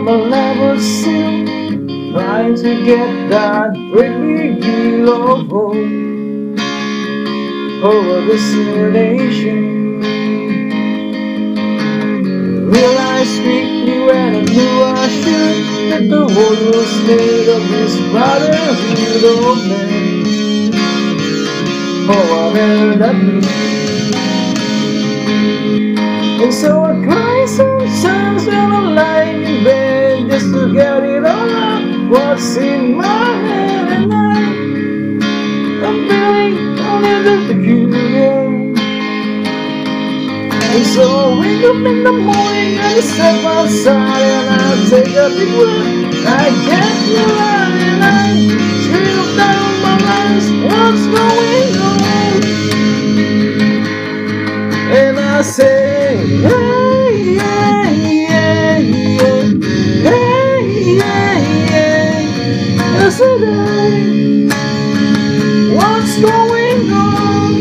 Of my level still Trying to get that great big of Over oh, the simulation Realized quickly when I knew I should That the world was made of this brotherhood of men. Oh, I never that and so I cry sometimes when I'm lying What's in my head and I I'm feeling a little peculiar And so I wake up in the morning and I step outside And I take a big breath I get the light and I scream down my lungs. What's going on? And I say Hey, Yesterday, what's going on?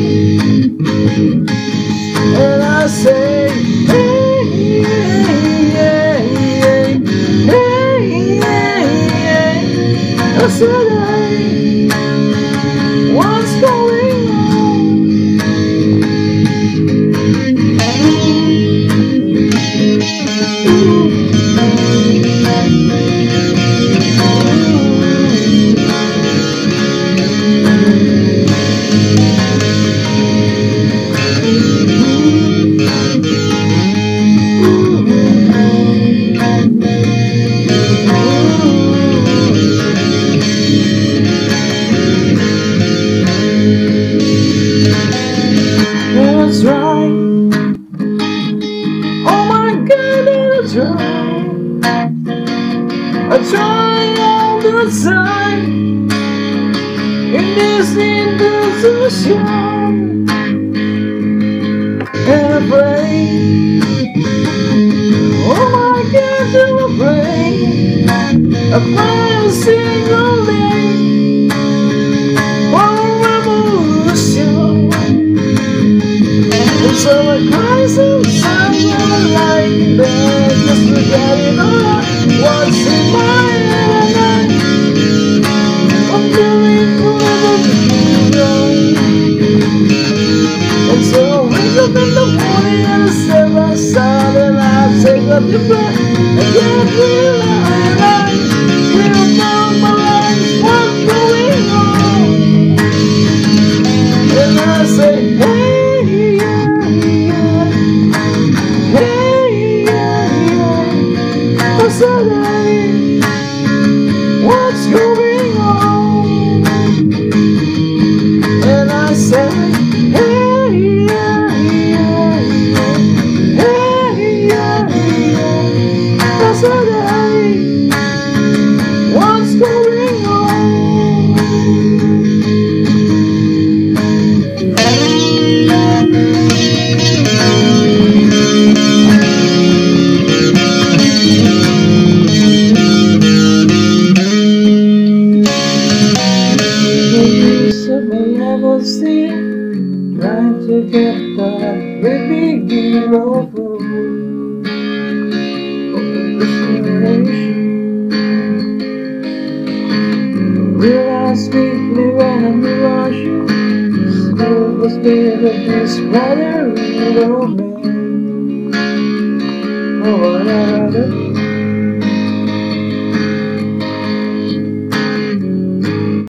And I say, the time in this indecision, and I pray. Oh my God, I pray. I pray a single day for a revolution. And so I cry I lie in bed Just forgetting all what's in my And so wake up in the morning and step outside And I take a deep breath and get real that baby gear over the Realize quickly when I'm rushing Still was made of this little man Oh, what